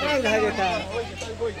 站着还有伞